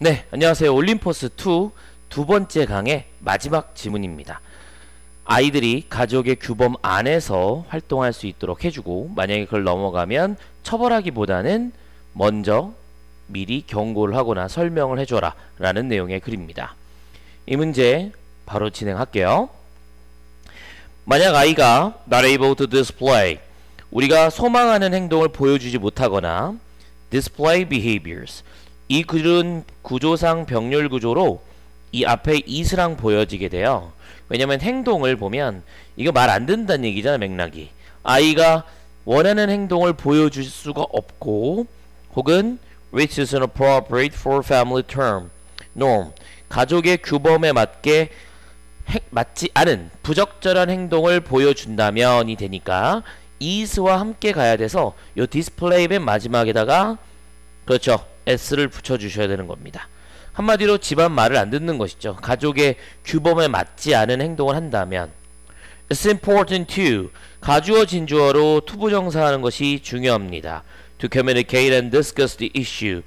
네, 안녕하세요. 올림포스 2 두 번째 강의 마지막 지문입니다. 아이들이 가족의 규범 안에서 활동할 수 있도록 해주고 만약에 그걸 넘어가면 처벌하기보다는 먼저 미리 경고를 하거나 설명을 해줘라 라는 내용의 글입니다. 이 문제 바로 진행할게요. 만약 아이가 not able to display 우리가 소망하는 행동을 보여주지 못하거나 display behaviors 이 글은 구조상 병렬 구조로 이 앞에 이스랑 보여지게 돼요. 왜냐면 행동을 보면 이거 말 안 된다는 얘기잖아 맥락이. 아이가 원하는 행동을 보여줄 수가 없고 혹은 which is inappropriate for family term norm 가족의 규범에 맞게 해, 맞지 않은 부적절한 행동을 보여준다면이 되니까 is와 함께 가야 돼서 요 디스플레이 맨 마지막에다가 그렇죠 s를 붙여주셔야 되는 겁니다. 한마디로 집안 말을 안 듣는 것이죠. 가족의 규범에 맞지 않은 행동을 한다면 It's important to 가주어 진주어로 투부정사하는 것이 중요합니다. To communicate and discuss the issue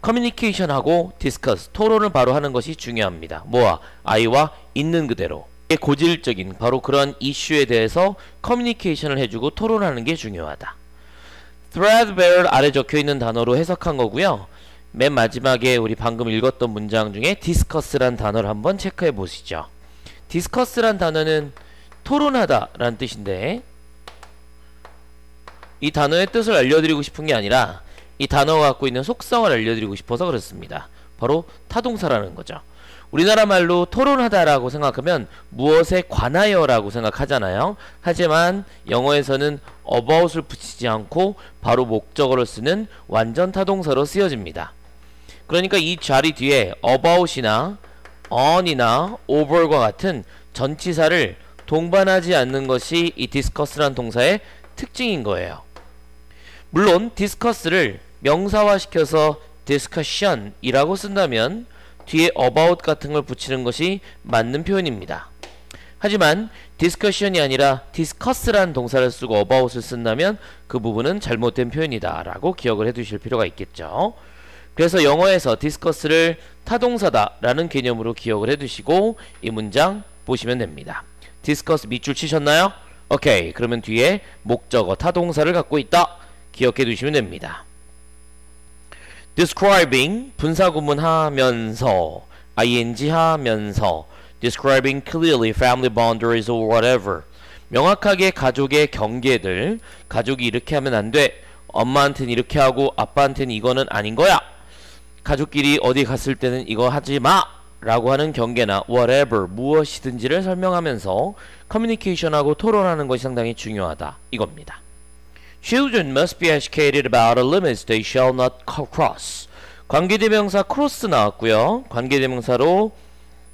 커뮤니케이션하고 discuss 토론을 바로 하는 것이 중요합니다. 뭐와 아이와 있는 그대로 고질적인 바로 그런 이슈에 대해서 커뮤니케이션을 해주고 토론하는 게 중요하다. Threadbare 아래 적혀있는 단어로 해석한 거고요. 맨 마지막에 우리 방금 읽었던 문장 중에 discuss란 단어를 한번 체크해 보시죠. discuss란 단어는 토론하다 라는 뜻인데 이 단어의 뜻을 알려드리고 싶은 게 아니라 이 단어가 갖고 있는 속성을 알려드리고 싶어서 그렇습니다. 바로 타동사라는 거죠. 우리나라 말로 토론하다라고 생각하면 무엇에 관하여라고 생각하잖아요. 하지만 영어에서는 about을 붙이지 않고 바로 목적어를 쓰는 완전 타동사로 쓰여집니다. 그러니까 이 자리 뒤에 about이나 on이나 over과 같은 전치사를 동반하지 않는 것이 이 discuss란 동사의 특징인 거예요. 물론 discuss를 명사화시켜서 discussion이라고 쓴다면 뒤에 about 같은 걸 붙이는 것이 맞는 표현입니다. 하지만 discussion이 아니라 discuss라는 동사를 쓰고 about을 쓴다면 그 부분은 잘못된 표현이다 라고 기억을 해두실 필요가 있겠죠. 그래서 영어에서 discuss를 타동사다 라는 개념으로 기억을 해두시고 이 문장 보시면 됩니다. discuss 밑줄 치셨나요? 오케이 그러면 뒤에 목적어 타동사를 갖고 있다 기억해 두시면 됩니다. Describing 분사구문 하면서 ing 하면서 describing clearly family boundaries or whatever. 명확하게 가족의 경계들 가족이 이렇게 하면 안 돼. 엄마한테는 이렇게 하고 아빠한테는 이거는 아닌 거야. 가족끼리 어디 갔을 때는 이거 하지 마! 라고 하는 경계나 whatever 무엇이든지를 설명하면서 커뮤니케이션하고 토론하는 것이 상당히 중요하다. 이겁니다 Children must be educated about the limits they shall not cross. 관계대명사 cross 나왔고요. 관계대명사로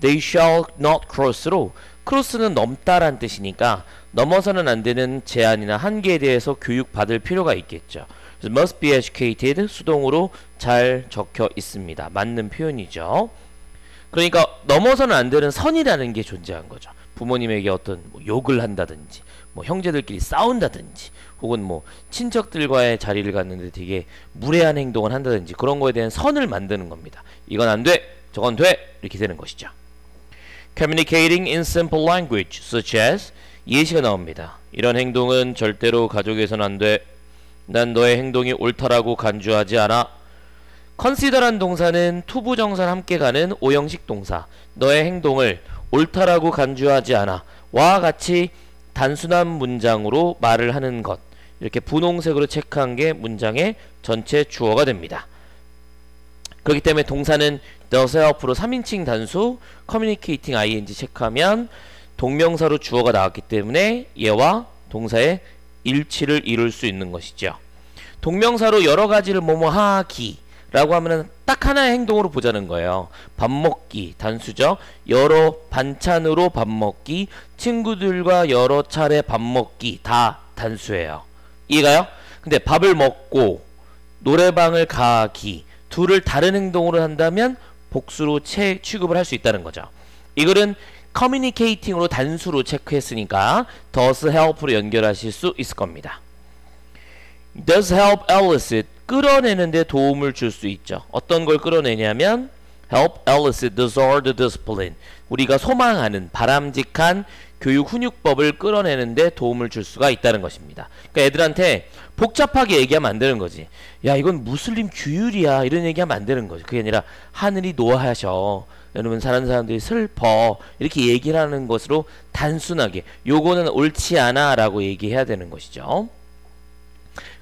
they shall not cross로 크로스는 넘다란 뜻이니까 넘어서는 안 되는 제한이나 한계에 대해서 교육받을 필요가 있겠죠. must be educated 수동으로 잘 적혀 있습니다. 맞는 표현이죠. 그러니까 넘어서는 안 되는 선이라는 게 존재한 거죠. 부모님에게 어떤 뭐 욕을 한다든지 뭐 형제들끼리 싸운다든지 혹은 뭐 친척들과의 자리를 갔는데 되게 무례한 행동을 한다든지 그런 거에 대한 선을 만드는 겁니다. 이건 안 돼, 저건 돼 이렇게 되는 것이죠. Communicating in simple language such as 예시가 나옵니다. 이런 행동은 절대로 가족에서는 안 돼. 난 너의 행동이 옳다라고 간주하지 않아. consider란 동사는 투부정사를 함께 가는 오형식 동사. 너의 행동을 옳다라고 간주하지 않아. 와 같이 단순한 문장으로 말을 하는 것 이렇게 분홍색으로 체크한 게 문장의 전체 주어가 됩니다. 그렇기 때문에 동사는 does help로 3인칭 단수 communicating ing 체크하면 동명사로 주어가 나왔기 때문에 얘와 동사의 일치를 이룰 수 있는 것이죠. 동명사로 여러 가지를 뭐뭐 하기 라고 하면은 딱 하나의 행동으로 보자는 거예요. 밥 먹기 단수죠. 여러 반찬으로 밥 먹기, 친구들과 여러 차례 밥 먹기 다 단수예요. 이해가요? 근데 밥을 먹고 노래방을 가기 둘을 다른 행동으로 한다면 복수로 채, 취급을 할 수 있다는 거죠. 이거는 커뮤니케이팅으로 단수로 체크했으니까 does help로 연결하실 수 있을 겁니다. does help elicit 끌어내는데 도움을 줄 수 있죠. 어떤 걸 끌어내냐면 help elicit desired discipline. 우리가 소망하는 바람직한 교육 훈육법을 끌어내는데 도움을 줄 수가 있다는 것입니다. 그러니까 애들한테 복잡하게 얘기하면 안 되는 거지. 야 이건 무슬림 규율이야 이런 얘기하면 안 되는 거죠. 그게 아니라 하늘이 노하셔. 여러분 사는 사람들이 슬퍼 이렇게 얘기를 하는 것으로 단순하게 요거는 옳지 않아 라고 얘기해야 되는 것이죠.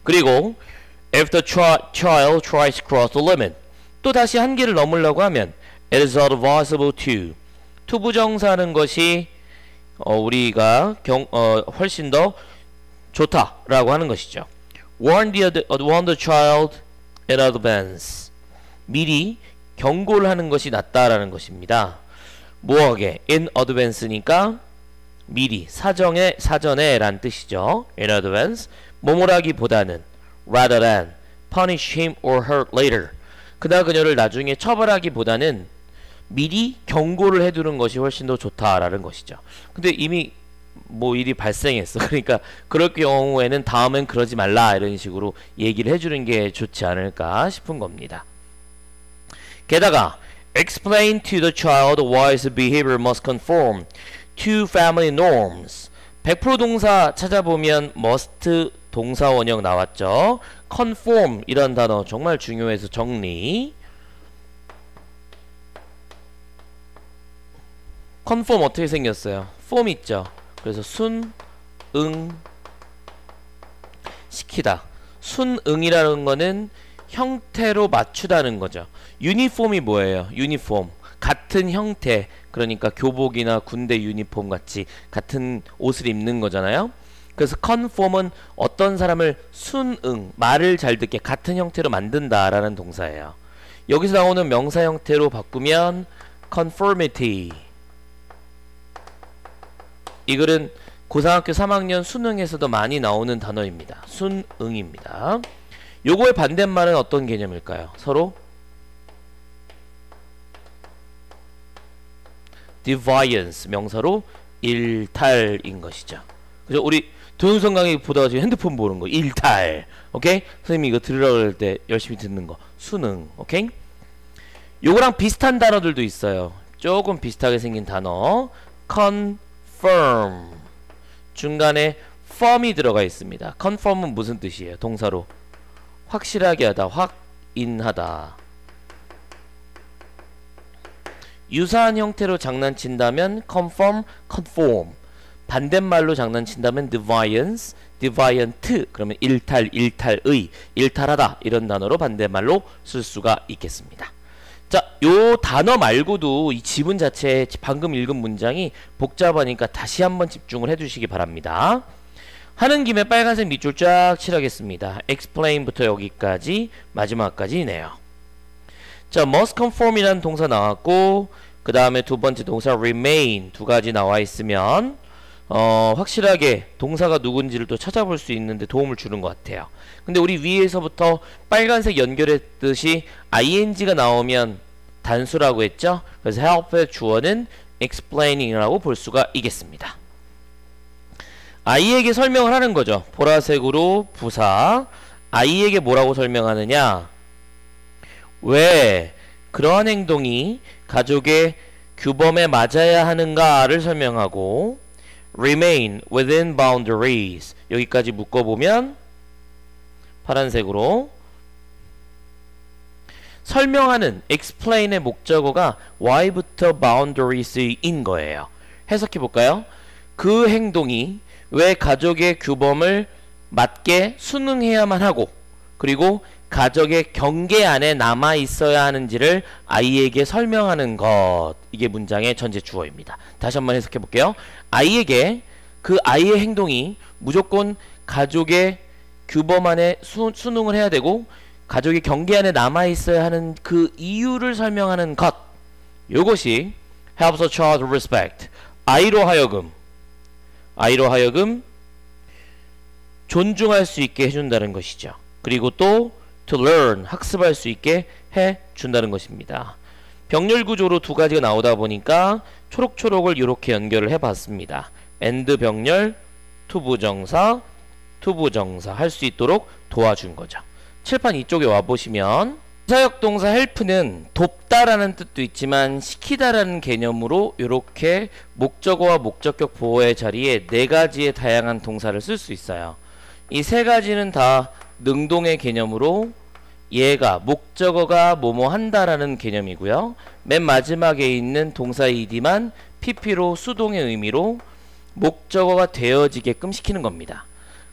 그리고 if the child tries to cross the limit 또 다시 한계를 넘으려고 하면 it is advisable to 투부정사하는 것이 어, 우리가 경, 어, 훨씬 더 좋다라고 하는 것이죠. warn the, warn the child in advance 미리 경고를 하는 것이 낫다라는 것입니다. 뭐하게 in advance니까 미리 사정에 사전에 란 뜻이죠. in advance 뭐뭐라기보다는 rather than punish him or her later 그나 그녀를 나중에 처벌하기보다는 미리 경고를 해두는 것이 훨씬 더 좋다라는 것이죠. 근데 이미 뭐 일이 발생했어. 그러니까 그럴 경우에는 다음엔 그러지 말라 이런 식으로 얘기를 해주는 게 좋지 않을까 싶은 겁니다. 게다가 explain to the child why his behavior must conform to family norms. 100% 동사 찾아보면 must 동사 원형 나왔죠. conform 이런 단어 정말 중요해서 정리. 컨폼 어떻게 생겼어요? 폼 있죠. 그래서 순, 응, 시키다. 순, 응이라는 거는 형태로 맞추다는 거죠. 유니폼이 뭐예요? 유니폼. 같은 형태. 그러니까 교복이나 군대 유니폼 같이 같은 옷을 입는 거잖아요. 그래서 컨폼은 어떤 사람을 순응, 말을 잘 듣게 같은 형태로 만든다라는 동사예요. 여기서 나오는 명사 형태로 바꾸면 conformity 이 글은 고등학교 3학년 수능에서도 많이 나오는 단어입니다. 순응입니다. 요거의 반대말은 어떤 개념일까요? 서로 deviance 명사로 일탈인 것이죠. 그죠? 우리 동영상 강의 보다가 지금 핸드폰 보는 거 일탈. 오케이? 선생님이 이거 들으라고 할 때 열심히 듣는 거 수능. 오케이? 요거랑 비슷한 단어들도 있어요. 조금 비슷하게 생긴 단어. Confirm. 중간에 firm이 들어가 있습니다. confirm은 무슨 뜻이에요? 동사로 확실하게 하다, 확인하다. 유사한 형태로 장난친다면 confirm, conform. 반대말로 장난친다면 deviance, deviant. 그러면 일탈, 일탈의, 일탈하다 이런 단어로 반대말로 쓸 수가 있겠습니다. 자, 요 단어 말고도 이 지문 자체 방금 읽은 문장이 복잡하니까 다시 한번 집중을 해주시기 바랍니다. 하는 김에 빨간색 밑줄 쫙 칠하겠습니다. explain부터 여기까지 마지막까지네요. 자, must conform이라는 동사 나왔고 그 다음에 두 번째 동사 remain 두 가지 나와 있으면 어, 확실하게 동사가 누군지를 또 찾아볼 수 있는데 도움을 주는 것 같아요. 근데 우리 위에서부터 빨간색 연결했듯이 ing가 나오면 단수라고 했죠. 그래서 help의 주어는 explaining이라고 볼 수가 있겠습니다. 아이에게 설명을 하는 거죠. 보라색으로 부사. 아이에게 뭐라고 설명하느냐? 왜 그러한 행동이 가족의 규범에 맞아야 하는가를 설명하고 remain within boundaries 여기까지 묶어보면 파란색으로 설명하는 explain의 목적어가 why부터 boundaries인 거예요. 해석해 볼까요? 그 행동이 왜 가족의 규범을 맞게 순응해야만 하고 그리고 가족의 경계 안에 남아 있어야 하는지를 아이에게 설명하는 것 이게 문장의 전제 주어입니다. 다시 한번 해석해 볼게요. 아이에게 그 아이의 행동이 무조건 가족의 규범 안에 수, 수능을 해야 되고 가족의 경계 안에 남아 있어야 하는 그 이유를 설명하는 것 이것이 helps a child respect 아이로 하여금 아이로 하여금 존중할 수 있게 해준다는 것이죠. 그리고 또 to learn 학습할 수 있게 해 준다는 것입니다. 병렬 구조로 두 가지가 나오다 보니까 초록초록을 이렇게 연결을 해 봤습니다. and 병렬 투부정사 투부정사 할 수 있도록 도와준 거죠. 칠판 이쪽에 와 보시면 사역 동사 help는 돕다라는 뜻도 있지만 시키다라는 개념으로 이렇게 목적어와 목적격 보호의 자리에 네 가지의 다양한 동사를 쓸 수 있어요. 이 세 가지는 다 능동의 개념으로 얘가 목적어가 뭐뭐 한다라는 개념이고요. 맨 마지막에 있는 동사 ed만 pp로 수동의 의미로 목적어가 되어지게끔 시키는 겁니다.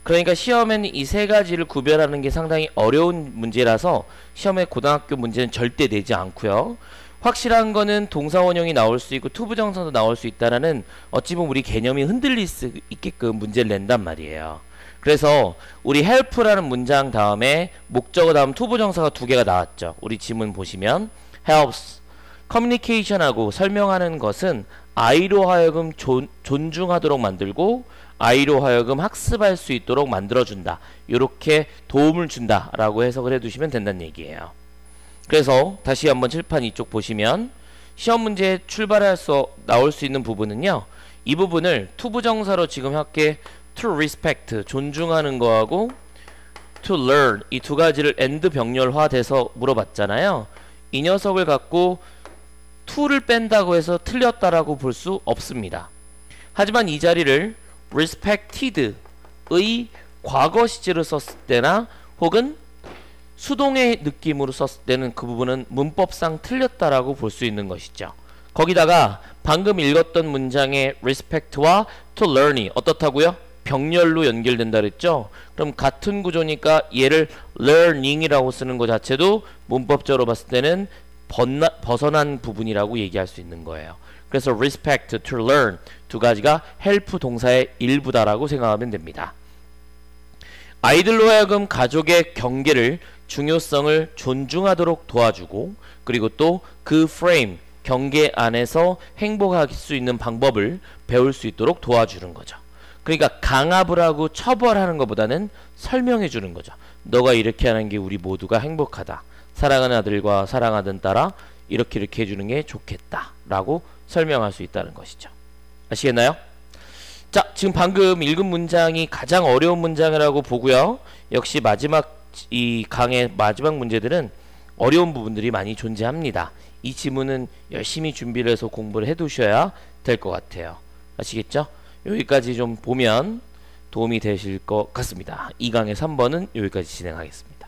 그러니까 시험에는 이 세 가지를 구별하는 게 상당히 어려운 문제라서 시험에 고등학교 문제는 절대 내지 않고요. 확실한 거는 동사 원형이 나올 수 있고 투부정사도 나올 수 있다라는 어찌 보면 우리 개념이 흔들릴 수 있게끔 문제를 낸단 말이에요. 그래서 우리 help라는 문장 다음에 목적어 다음 투부정사가 두 개가 나왔죠. 우리 지문 보시면 helps 커뮤니케이션하고 설명하는 것은 아이로 하여금 존, 존중하도록 만들고 아이로 하여금 학습할 수 있도록 만들어준다. 이렇게 도움을 준다라고 해석을 해두시면 된다는 얘기예요. 그래서 다시 한번 칠판 이쪽 보시면 시험 문제 출발할 수 나올 수 있는 부분은요. 이 부분을 투부정사로 지금 할게 to respect 존중하는 거하고 to learn 이 두 가지를 and 병렬화돼서 물어봤잖아요. 이 녀석을 갖고 to를 뺀다고 해서 틀렸다라고 볼 수 없습니다. 하지만 이 자리를 respected의 과거 시제로 썼을 때나 혹은 수동의 느낌으로 썼을 때는 그 부분은 문법상 틀렸다라고 볼 수 있는 것이죠. 거기다가 방금 읽었던 문장의 respect와 to learn이 어떻다고요? 병렬로 연결된다 그랬죠? 그럼 같은 구조니까 얘를 learning이라고 쓰는 것 자체도 문법적으로 봤을 때는 벗나, 벗어난 부분이라고 얘기할 수 있는 거예요. 그래서 respect, to learn 두 가지가 help 동사의 일부다라고 생각하면 됩니다. 아이들로 하여금 가족의 경계를 중요성을 존중하도록 도와주고 그리고 또 그 프레임 경계 안에서 행복할 수 있는 방법을 배울 수 있도록 도와주는 거죠. 그러니까 강압을 하고 처벌하는 것보다는 설명해 주는 거죠. 너가 이렇게 하는 게 우리 모두가 행복하다. 사랑하는 아들과 사랑하는 딸아 이렇게 이렇게 해주는 게 좋겠다. 라고 설명할 수 있다는 것이죠. 아시겠나요? 자, 지금 방금 읽은 문장이 가장 어려운 문장이라고 보고요. 역시 마지막 이 강의 마지막 문제들은 어려운 부분들이 많이 존재합니다. 이 지문은 열심히 준비를 해서 공부를 해 두셔야 될 것 같아요. 아시겠죠? 여기까지 좀 보면 도움이 되실 것 같습니다. 이 강의 3번은 여기까지 진행하겠습니다.